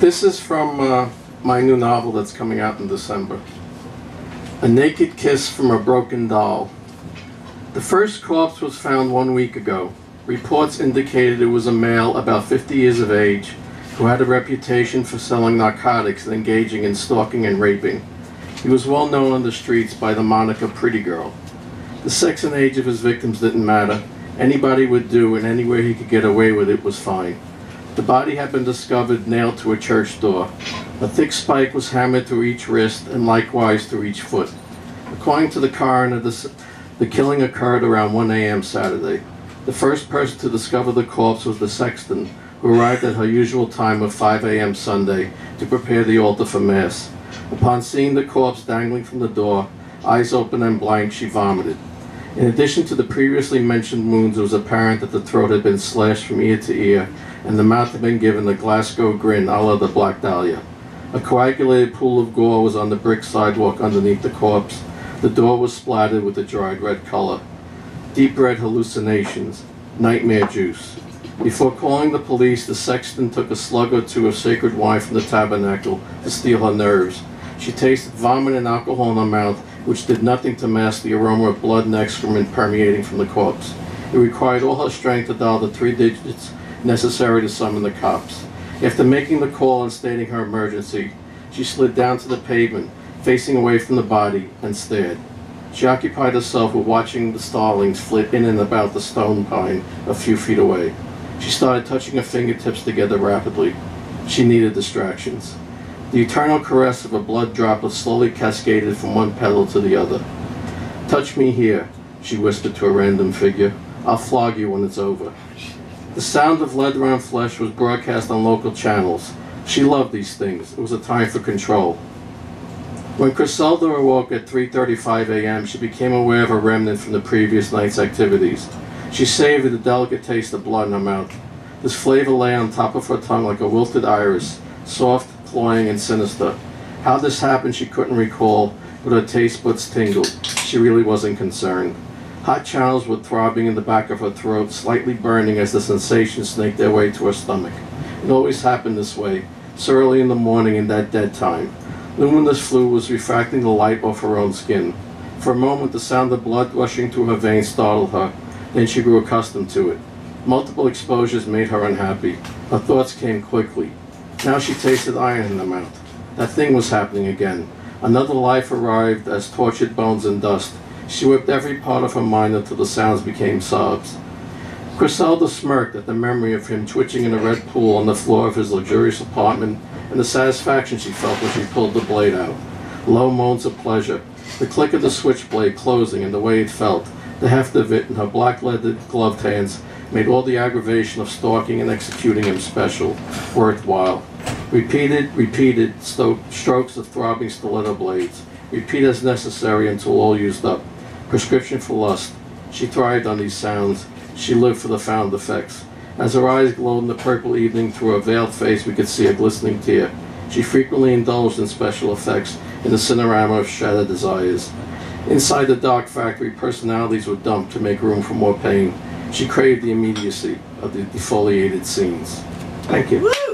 This is from uh, my new novel that's coming out in December. A Naked Kiss from a Broken Doll. The first corpse was found one week ago. Reports indicated it was a male about 50 years of age who had a reputation for selling narcotics and engaging in stalking and raping. He was well known on the streets by the moniker Pretty Girl. The sex and age of his victims didn't matter. Anybody would do, and anywhere he could get away with it was fine. The body had been discovered nailed to a church door. A thick spike was hammered through each wrist and likewise through each foot. According to the coroner, the, the killing occurred around 1 a.m. Saturday. The first person to discover the corpse was the sexton, who arrived at her usual time of 5 a.m. Sunday to prepare the altar for Mass. Upon seeing the corpse dangling from the door, eyes open and blank, she vomited. In addition to the previously mentioned wounds, it was apparent that the throat had been slashed from ear to ear, and the mouth had been given the Glasgow grin a la the Black Dahlia. A coagulated pool of gore was on the brick sidewalk underneath the corpse. The door was splattered with the dried red color. Deep red hallucinations, nightmare juice. Before calling the police, the sexton took a slug or two of sacred wine from the tabernacle to steel her nerves. She tasted vomit and alcohol in her mouth, which did nothing to mask the aroma of blood and excrement permeating from the corpse. It required all her strength to dial the three digits necessary to summon the cops. After making the call and stating her emergency, she slid down to the pavement, facing away from the body, and stared. She occupied herself with watching the starlings flit in and about the stone pine a few feet away. She started touching her fingertips together rapidly. She needed distractions. The eternal caress of a blood droplet slowly cascaded from one petal to the other. Touch me here, she whispered to a random figure. I'll flog you when it's over. The sound of lead around flesh was broadcast on local channels. She loved these things. It was a time for control. When Griselda awoke at 3.35 a.m., she became aware of a remnant from the previous night's activities. She savored the delicate taste of blood in her mouth. This flavor lay on top of her tongue like a wilted iris, soft, cloying, and sinister. How this happened she couldn't recall, but her taste buds tingled. She really wasn't concerned. Hot channels were throbbing in the back of her throat, slightly burning as the sensations snaked their way to her stomach. It always happened this way, so early in the morning in that dead time. Luminous fluid was refracting the light off her own skin. For a moment, the sound of blood rushing through her veins startled her. Then she grew accustomed to it. Multiple exposures made her unhappy. Her thoughts came quickly. Now she tasted iron in her mouth. That thing was happening again. Another life arrived as tortured bones and dust. She whipped every part of her mind until the sounds became sobs. Griselda smirked at the memory of him twitching in a red pool on the floor of his luxurious apartment and the satisfaction she felt when she pulled the blade out. Low moans of pleasure, the click of the switchblade closing and the way it felt, the heft of it in her black leather gloved hands made all the aggravation of stalking and executing him special, worthwhile. Repeated, repeated strokes of throbbing stiletto blades. Repeat as necessary until all used up. Prescription for lust. She thrived on these sounds. She lived for the found effects. As her eyes glowed in the purple evening through her veiled face, we could see a glistening tear. She frequently indulged in special effects in the cinerama of shattered desires. Inside the dark factory, personalities were dumped to make room for more pain. She craved the immediacy of the defoliated scenes. Thank you.